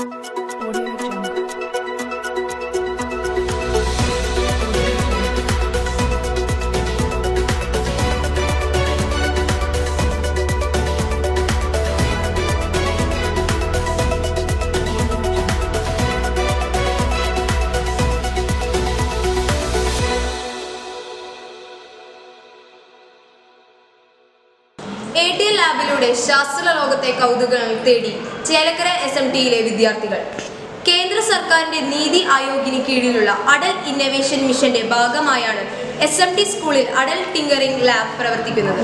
Por A T L ലാബിലൂടെ ശാസ്ത്ര ലോകത്തെ കൗതുകങ്ങൾ തേടി ചേലക്കര എസ് എം ടിയിലെ വിദ്യാർത്ഥികൾ. കേന്ദ്ര സർക്കാരിന്റെ നീതി ആയോഗിന് കീഴിലുള്ള അടൽ ഇന്നവേഷൻ മിഷന്റെ ഭാഗമായാണ് എസ് എം ടി സ്കൂളിൽ അടൽ ടിങ്കറിംഗ് ലാബ് പ്രവർത്തിക്കുന്നത്.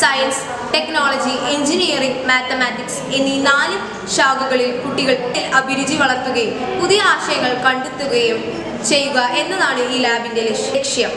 സയൻസ് ടെക്നോളജി എഞ്ചിനീയറിംഗ് മാത്തമാറ്റിക്സ് എന്നീ നാല് ശാഖകളിൽ കുട്ടികൾ അഭിരുചി വളർത്തുകയും പുതിയ ആശയങ്ങൾ കണ്ടെത്തുകയും ചെയ്യുക എന്നതാണ് ഈ ലാബിന്റെ ലക്ഷ്യം.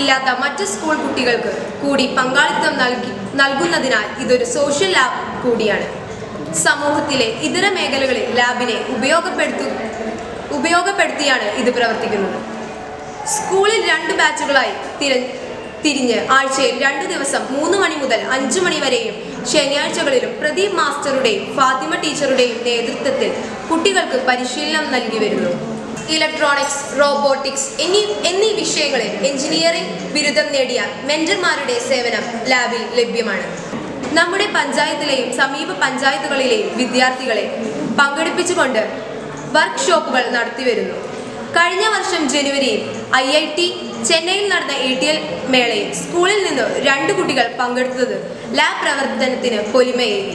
ഇല്ലാത്ത മറ്റ് സ്കൂൾ കുട്ടികൾക്ക് കൂടി പങ്കാളിത്തം നൽകി നൽകുന്നതിനാൽ ഇതൊരു സോഷ്യൽ ലാബ് കൂടിയാണ്. സമൂഹത്തിലെ ഇതര മേഖലകളിൽ ലാബിനെ ഉപയോഗപ്പെടുത്തു ഉപയോഗപ്പെടുത്തിയാണ് ഇത് പ്രവർത്തിക്കുന്നത്. സ്കൂളിൽ രണ്ട് ബാച്ചുകളായി തിര തിരിഞ്ഞ് ആഴ്ചയിൽ രണ്ട് ദിവസം മൂന്ന് മണി മുതൽ അഞ്ചു മണി വരെയും ശനിയാഴ്ചകളിലും പ്രദീപ് മാസ്റ്ററുടെയും ഫാത്തിമ ടീച്ചറുടെയും നേതൃത്വത്തിൽ കുട്ടികൾക്ക് പരിശീലനം നൽകി വരുന്നു. ഇലക്ട്രോണിക്സ് റോബോട്ടിക്സ് എന്നീ എന്നീ വിഷയങ്ങളിൽ എഞ്ചിനീയറിംഗ് ബിരുദം നേടിയ മെന്റർമാരുടെ സേവനം ലാബിൽ ലഭ്യമാണ്. നമ്മുടെ പഞ്ചായത്തിലെയും സമീപ പഞ്ചായത്തുകളിലെയും വിദ്യാർത്ഥികളെ പങ്കെടുപ്പിച്ചുകൊണ്ട് വർക്ക്ഷോപ്പുകൾ നടത്തിവരുന്നു. കഴിഞ്ഞ വർഷം ജനുവരിയിൽ ഐ ഐ ടി ചെന്നൈയിൽ നടന്ന എ ടി എൽ മേളയിൽ സ്കൂളിൽ നിന്ന് രണ്ട് കുട്ടികൾ പങ്കെടുത്തത് ലാബ് പ്രവർത്തനത്തിന് പൊലിമയേകി